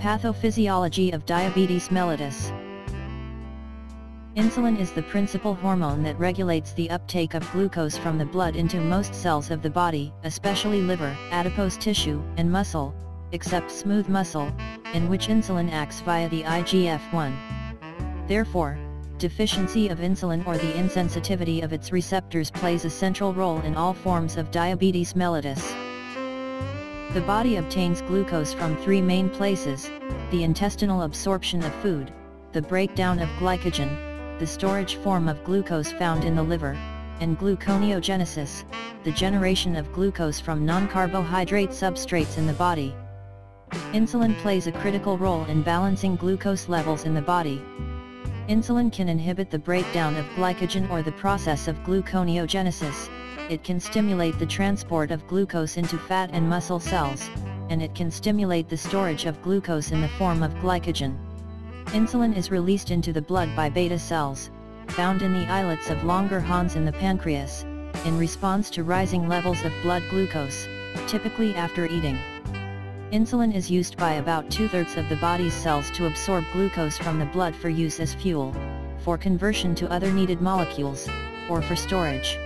Pathophysiology of diabetes mellitus. Insulin is the principal hormone that regulates the uptake of glucose from the blood into most cells of the body, especially liver, adipose tissue, and muscle, except smooth muscle, in which insulin acts via the IGF-1. Therefore, deficiency of insulin or the insensitivity of its receptors plays a central role in all forms of diabetes mellitus. The body obtains glucose from three main places, the intestinal absorption of food, the breakdown of glycogen, the storage form of glucose found in the liver, and gluconeogenesis, the generation of glucose from non-carbohydrate substrates in the body. Insulin plays a critical role in balancing glucose levels in the body. Insulin can inhibit the breakdown of glycogen or the process of gluconeogenesis, it can stimulate the transport of glucose into fat and muscle cells, and it can stimulate the storage of glucose in the form of glycogen. Insulin is released into the blood by beta cells, found in the islets of Langerhans in the pancreas, in response to rising levels of blood glucose, typically after eating. Insulin is used by about two-thirds of the body's cells to absorb glucose from the blood for use as fuel, for conversion to other needed molecules, or for storage.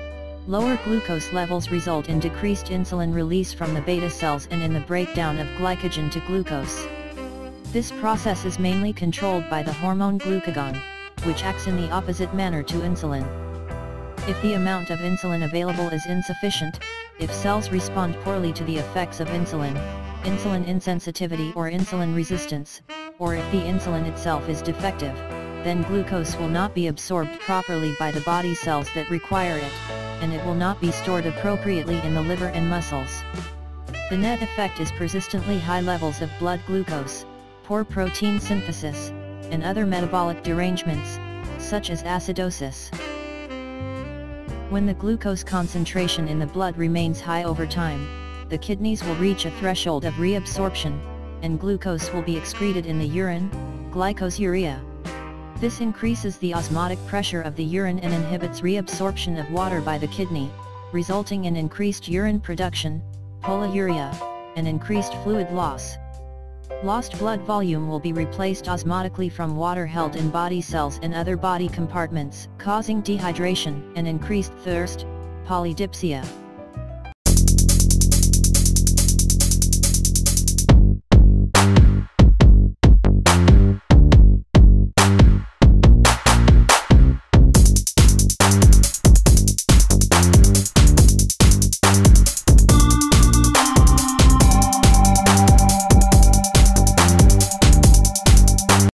Lower glucose levels result in decreased insulin release from the beta cells and in the breakdown of glycogen to glucose. This process is mainly controlled by the hormone glucagon, which acts in the opposite manner to insulin. If the amount of insulin available is insufficient, if cells respond poorly to the effects of insulin, insulin insensitivity or insulin resistance, or if the insulin itself is defective, then glucose will not be absorbed properly by the body cells that require it, and it will not be stored appropriately in the liver and muscles. The net effect is persistently high levels of blood glucose, poor protein synthesis, and other metabolic derangements, such as acidosis. When the glucose concentration in the blood remains high over time, the kidneys will reach a threshold of reabsorption, and glucose will be excreted in the urine, glycosuria. This increases the osmotic pressure of the urine and inhibits reabsorption of water by the kidney, resulting in increased urine production, polyuria, and increased fluid loss. Lost blood volume will be replaced osmotically from water held in body cells and other body compartments, causing dehydration and increased thirst, polydipsia.